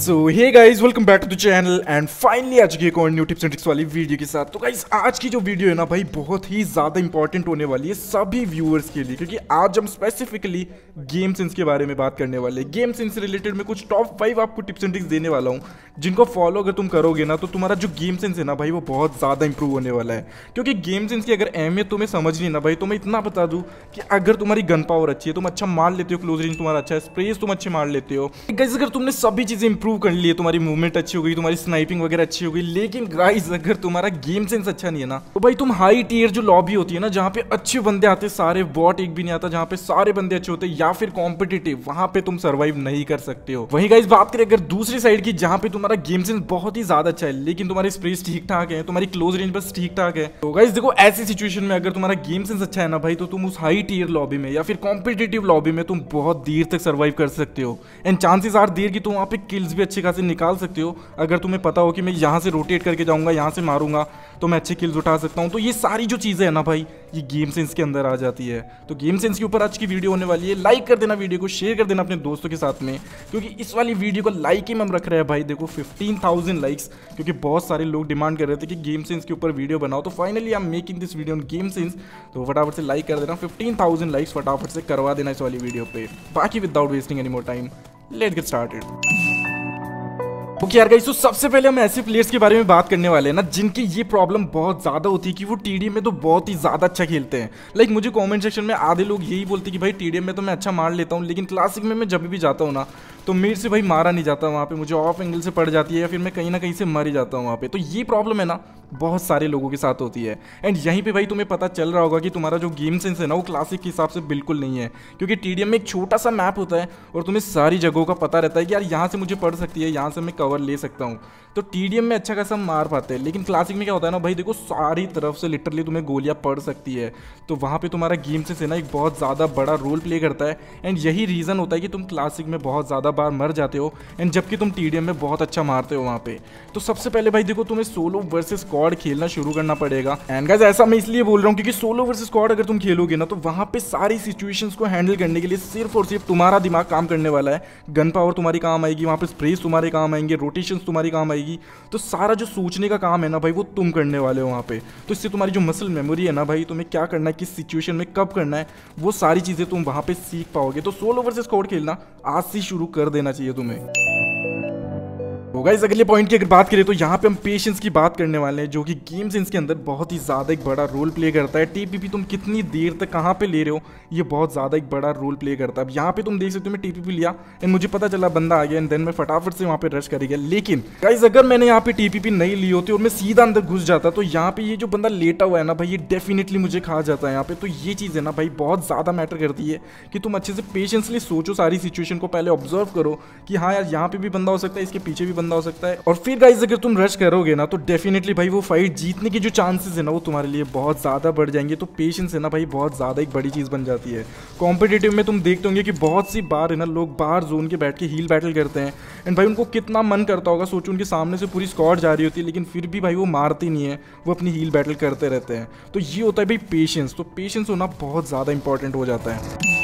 So hey guys welcome back to the channel and finally आज है एक और न्यू टिप्स एंड ट्रिक्स वाली वीडियो के साथ। तो गाइस आज की जो वीडियो है ना भाई, बहुत ही ज़्यादा इंपॉर्टेंट होने वाली है सभी व्यूअर्स के लिए, क्योंकि आज हम स्पेसिफिकली गेम सेंस के बारे में बात करने वाले हैं। गेम सेंस से रिलेटेड मैं कुछ टॉप फाइव आपको टिप्स एंड ट्रिक्स देने वाला हूँ, जिनको फॉलो अगर तुम करोगे ना तो तुम्हारा जो गेम सेंस है ना भाई, वो बहुत ज़्यादा इंप्रूव होने वाला है। क्योंकि गेम सेंस की अगर अहमियत तुम्हें समझनी ना भाई तो मैं इतना बता दूँ कि अगर तुम्हारी गन पावर अच्छी है, तुम अच्छा मार लेते हो क्लोज रेंज तुम्हारा अच्छा है स्प्रेस तुम अच्छे मार लेते हो। गाइज़ अगर तुमने सभी चीज़ें इंप्रूव कर ली है तुम्हारी मूवमेंट अच्छी हो गई, तुम्हारी स्नाइपिंग वगैरह अच्छी हो गई, लेकिन गाइस अगर तुम्हारा गेम सेंस अच्छा नहीं है ना तो भाई तुम हाई टीयर जो लॉबी होती है ना, जहाँ पे अच्छे बंदे आते सारे बॉट एक भी नहीं आता, जहाँ पे सारे बंदे अच्छे होते या फिर कॉम्पिटेटिव वहाँ पे तुम सर्वाइव नहीं कर सकते हो। वही गाइस बात करें अगर दूसरी साइड की, जहाँ पे तुम्हारा गेम सेंस बहुत ही ज़्यादा अच्छा है, लेकिन तुम्हारी स्प्रेस ठीक ठाक है, तुम्हारी क्लोज रेंज बस ठीक ठाक है तो गाइस देखो, ऐसी सिचुएशन में अगर तुम्हारा गेम सेंस अच्छा है ना भाई तो तुम उस हाई टीयर लॉबी में, या फिर कॉम्पिटेटिव लॉबी में तुम बहुत देर तक सर्वाइव कर सकते हो। एंड चांसेस आर देर की तुम वहाँ पे किल्स भी अच्छे खासे निकाल सकते हो। अगर तुम्हें पता हो कि मैं यहाँ से रोटेट करके जाऊँगा, यहाँ से मारूँगा तो मैं अच्छे किल्स उठा सकता हूँ। तो ये सारी जो चीज़ें है ना भाई, ये गेम सेंस के अंदर आ जाती है। तो गेम सेंस के ऊपर आज की वीडियो होने वाली है। लाइक कर देना वीडियो को शेयर कर देना अपने दोस्तों के साथ में। क्योंकि इस वाली वीडियो को लाइक ही हम रख रहे हैं भाई। देखो फिफ्टीन लाइक्स क्योंकि बहुत सारे लोग डिमांड कर रहे थे कि गेम सेंस के ऊपर वीडियो बनाओ। तो finally I am making this video on game sense तो फटाफट से लाइक कर देना। फिफ्टीन लाइक्स फटाफट से करवा देना इस वाली वीडियो पे। बाकी without wasting any more time let get started okay यार गाइस तो सबसे पहले हम ऐसे प्लेयर्स के बारे में बात करने वाले हैं ना, जिनकी ये प्रॉब्लम बहुत ज़्यादा होती है कि वो टीडीएम में तो बहुत ही ज़्यादा अच्छा खेलते हैं। लाइक मुझे कमेंट सेक्शन में आधे लोग यही बोलते कि भाई टीडीएम में तो मैं अच्छा मार लेता हूँ, लेकिन क्लासिक में मैं जब भी जाता हूँ ना तो मेरे से भाई मारा नहीं जाता वहाँ पे, मुझे ऑफ़ एंगल से पड़ जाती है या फिर मैं कहीं ना कहीं से मर ही जाता हूँ वहाँ पे। तो ये प्रॉब्लम है ना बहुत सारे लोगों के साथ होती है। एंड यहीं पे भाई तुम्हें पता चल रहा होगा कि तुम्हारा जो गेम सेंस है ना, वो क्लासिक के हिसाब से बिल्कुल नहीं है। क्योंकि टीडीएम में एक छोटा सा मैप होता है और तुम्हें सारी जगहों का पता रहता है कि यार यहाँ से मुझे पड़ सकती है, यहाँ से मैं कवर ले सकता हूँ। तो टी में अच्छा खासा मार पाते हैं। लेकिन क्लासिक में क्या होता है ना भाई, देखो सारी तरफ़ से लिटरली तुम्हें गोलियाँ पड़ सकती है। तो वहाँ पर तुम्हारा गेम सेंस है ना एक बहुत ज़्यादा बड़ा रोल प्ले करता है। एंड यही रीज़न होता है कि तुम क्लासिक में बहुत ज़्यादा बार मर जाते हो। एंड जबकि तुम TDM में बहुत अच्छा मारते हो वहाँ पे। तो सबसे पहले भाई देखो, तुम्हें सोलो वर्सेस स्क्वाड खेलना शुरू करना पड़ेगा। एंड गाइस ऐसा मैं इसलिए बोल रहा हूँ क्योंकि सोलो वर्सेस स्क्वाड अगर तुम खेलोगे ना तो वहाँ पे सारी सिचुएशंस को हैंडल करने के लिए सिर्फ़ और सिर्फ़ तुम्हारा दिमाग काम करने वाला है। गन पावर तुम्हारी काम आएगी, वहाँ पे स्प्रेस तुम्हारे काम आएँगे रोटेशन तुम्हारी काम आएगी। तो सारा जो सोचने का काम है ना भाई, वो तुम करने वाले हो वहाँ पे। तो इससे तुम्हारी जो मसल मेमोरी है ना भाई, तुम्हें क्या करना है, किस सिचुएशन में कब करना है, वो सारी चीज़ें तुम वहाँ पे सीख पाओगे। तो सोलो वर्सेस स्क्वाड खेलना आज से शुरू कर देना चाहिए तुम्हें। तो गाइस अगले पॉइंट की अगर बात करें तो यहाँ पे हम पेशेंस की बात करने वाले हैं, जो कि गेम सेंस के अंदर बहुत ही ज़्यादा एक बड़ा रोल प्ले करता है। टीपीपी तुम कितनी देर तक कहाँ पे ले रहे हो, ये बहुत ज़्यादा एक बड़ा रोल प्ले करता है। अब यहाँ पे तुम देख सकते हो, मैं टीपीपी लिया एंड मुझे पता चला बंदा आ गया एंड देन मैं फटाफट से वहाँ पे रश कर गया। लेकिन गाइज़ अगर मैंने यहाँ पे टीपीपी नहीं ली होती और मैं सीधा अंदर घुस जाता तो यहाँ पे ये जो बंदा लेटा हुआ है ना भाई, ये डेफिनेटली मुझे खा जाता है यहाँ पे। तो ये चीज़ है ना भाई, बहुत ज़्यादा मैटर करती है कि तुम अच्छे से पेशेंसली सोचो सारी सिचुएशन को, पहले ऑब्ज़र्व करो कि हाँ यार, यहाँ पे भी बंदा हो सकता है, इसके पीछे भी बंदा हो सकता है। और फिर गाइज़ अगर तुम रश करोगे ना तो डेफिनेटली भाई वो फाइट जीतने की जो चांसेस है ना, वो तुम्हारे लिए बहुत ज़्यादा बढ़ जाएँगे। तो पेशेंस है ना भाई, बहुत ज़्यादा एक बड़ी चीज़ बन जाती है। कॉम्पिटेटिव में तुम देखते होंगे कि बहुत सी बार है ना, लोग बाहर जोन के बैठ के हील बैटल करते हैं। एंड भाई उनको कितना मन करता होगा, सोचो उनके सामने से पूरी स्कॉट जा रही होती है, लेकिन फिर भी भाई वो मारती नहीं है, वो अपनी हील बैटल करते रहते हैं। तो ये होता है भाई पेशेंस तो पेशेंस होना बहुत ज़्यादा इंपॉर्टेंट हो जाता है।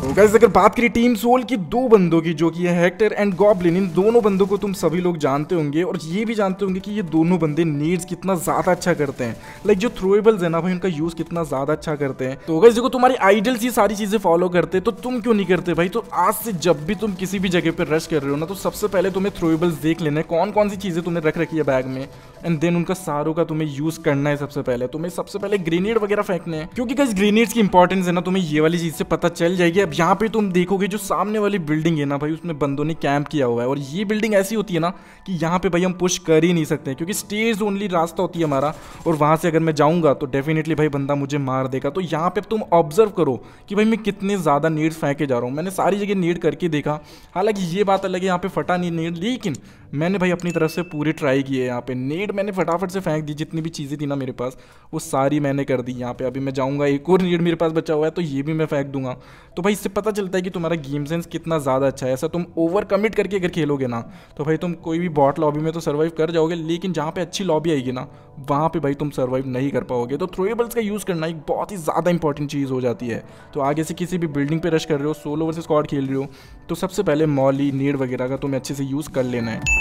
तो अगर बात करें टीम सोल की दो बंदों की, जो कि है हेक्टर एंड गॉबलिन इन दोनों बंदों को तुम सभी लोग जानते होंगे और ये भी जानते होंगे कि ये दोनों बंदे नीड्स कितना ज़्यादा अच्छा करते हैं। लाइक जो थ्रोएबल्स है ना, भाई, उनका यूज़ कितना ज़्यादा अच्छा करते हैं। तो गाइस देखो, तुम्हारी आइडल्स ये सारी चीज़ें फॉलो करते तो तुम क्यों नहीं करते भाई? तो आज से जब भी तुम किसी भी जगह पर रश कर रहे हो ना तो सबसे पहले तुम्हें थ्रोएबल्स देख लेना कौन कौन सी चीज़ें तुमने रख रखी है बैग में एंड देन उनका सारों का तुम्हें यूज़ करना है सबसे पहले। तुम्हें सबसे पहले ग्रेनेड वगैरह फेंकने हैं, क्योंकि गाइस ग्रेनेड्स की इंपॉर्टेंस है ना, तुम्हें ये वाली चीज़ से पता चल जाएगी। अब यहाँ पे तुम देखोगे जो सामने वाली बिल्डिंग है ना भाई, उसमें बंदों ने कैंप किया हुआ है। और ये बिल्डिंग ऐसी होती है ना कि यहाँ पे भाई हम पुश कर ही नहीं सकते, क्योंकि स्टेज ओनली रास्ता होती है हमारा। और वहाँ से अगर मैं जाऊँगा तो डेफिनेटली भाई बंदा मुझे मार देगा। तो यहाँ पर तुम ऑब्ज़र्व करो कि भाई मैं कितने ज़्यादा नीड फेंके जा रहा हूँ। मैंने सारी जगह नीड करके देखा। हालाँकि ये बात अलग है, यहाँ पर फटा नहीं नीड लेकिन मैंने भाई अपनी तरफ़ से पूरी ट्राई की है यहाँ पे। नेट मैंने फटाफट से फेंक दी, जितनी भी चीज़ें थी ना मेरे पास, वो सारी मैंने कर दी यहाँ पे। अभी मैं जाऊँगा, एक और नेट मेरे पास बचा हुआ है तो ये भी मैं फेंक दूँगा। तो भाई इससे पता चलता है कि तुम्हारा गेम सेंस कितना ज़्यादा अच्छा है। ऐसा तुम ओवर कमिट करके अगर खेलोगे ना तो भाई तुम कोई भी बॉट लॉबी में तो सर्वाइव कर जाओगे, लेकिन जहाँ पे अच्छी लॉबी आएगी ना, वहाँ पे भाई तुम सर्वाइव नहीं कर पाओगे। तो थ्रोएबल्स का यूज़ करना एक बहुत ही ज़्यादा इंपॉर्टेंट चीज़ हो जाती है। तो आगे से किसी भी बिल्डिंग पे रश कर रहे हो सोलो वर्सेस स्क्वाड खेल रहे हो तो सबसे पहले मॉली नीड वगैरह का तुम्हें अच्छे से यूज़ कर लेना है।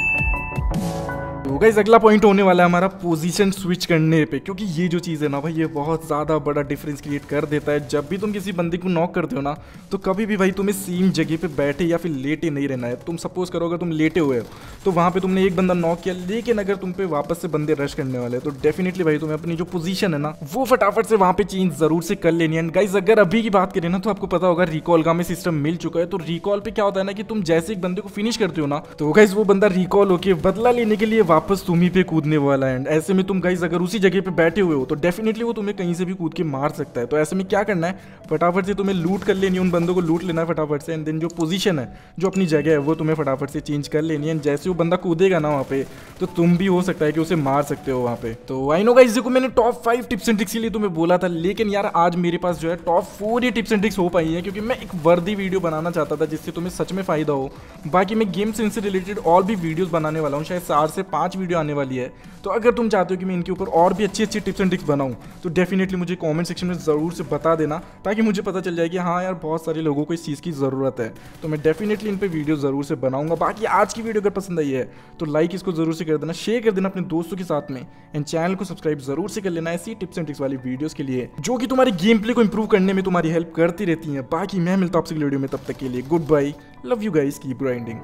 गाइज़ अगला पॉइंट होने वाला है हमारा पोजीशन स्विच करने पे, क्योंकि ये जो चीज़ है ना भाई, ये बहुत ज़्यादा बड़ा डिफरेंस क्रिएट कर देता है। जब भी तुम किसी बंदे को नॉक करते हो ना तो कभी भी भाई तुम्हें सेम जगह पे बैठे या फिर लेटे नहीं रहना है। तुम सपोज़ करो, अगर तुम लेटे हुए हो तो वहाँ पे तुमने एक बंदा नॉक किया, लेकिन अगर तुम पे वापस से बंदे रश करने वाले तो डेफिनेटली भाई तुम्हें अपनी जो पोजीशन है ना, वो फटाफट से वहाँ पे चेंज ज़रूर से कर लेनी है। गाइज़ अगर अभी की बात करें ना तो आपको पता होगा रिकॉल का में सिस्टम मिल चुका है। तो रिकॉल पे क्या होता है ना कि तुम जैसे एक बंदे को फिनिश करते हो ना तो गाइज़ वो बंदा रिकॉल होकर बदला लेने के लिए वापस तुम ही पे कूदने वाला है। ऐसे में तुम गाइज़ अगर उसी जगह पे बैठे हुए हो तो डेफिनेटली वो तुम्हें कहीं से भी कूद के मार सकता है। तो ऐसे में क्या करना है? फटाफट से तुम्हें लूट कर लेनी है, उन बंदों को लूट लेना है फटाफट से। एंड देन जो पोजीशन है, जो अपनी जगह है, वो तुम्हें फटाफट से चेंज कर लेनी है। एंड जैसे वो बंदा कूदेगा ना वहाँ पे तो तुम भी हो सकता है कि उसे मार सकते हो वहाँ पे। तो आई नो गाइज़ देखो मैंने top five tips and tricks के लिए तुम्हें बोला था। लेकिन यार, आज मेरे पास जो है टॉप फोर ही टिप्स एंड ट्रिक्स हो पाई है, क्योंकि मैं एक वर्दी वीडियो बनाना चाहता था, जिससे तुम्हें सच में फ़ायदा हो। बाकी मैं गेम्स से रिलेटेड और भी वीडियोज़ बनाने वाला हूँ। शायद चार से पाँच वीडियो आने वाली है। तो अगर तुम चाहते हो कि मैं इनके ऊपर और भी अच्छी अच्छी टिप्स एंड ट्रिक्स बनाऊँ तो डेफिनेटली मुझे कॉमेंट सेक्शन में ज़रूर से बता देना, ताकि मुझे पता चल जाए कि हाँ यार, बहुत सारे लोगों को इस चीज़ की ज़रूरत है। तो मैं डेफिनेटली इन पर वीडियो ज़रूर से बनाऊँगा। बाकी आज की वीडियो अगर पसंद आई है तो लाइक इसको ज़रूर से कर देना शेयर कर देना अपने दोस्तों के साथ में एंड चैनल को सब्सक्राइब ज़रूर से कर लेना ऐसी टिप्स एंड ट्रिक्स वाली वीडियोस के लिए, जो कि तुम्हारी गेम प्ले को इंप्रूव करने में तुम्हारी हेल्प करती रहती है। बाकी मैं मिलता आपसे वीडियो में, तब तक के लिए goodbye love you guys keep grinding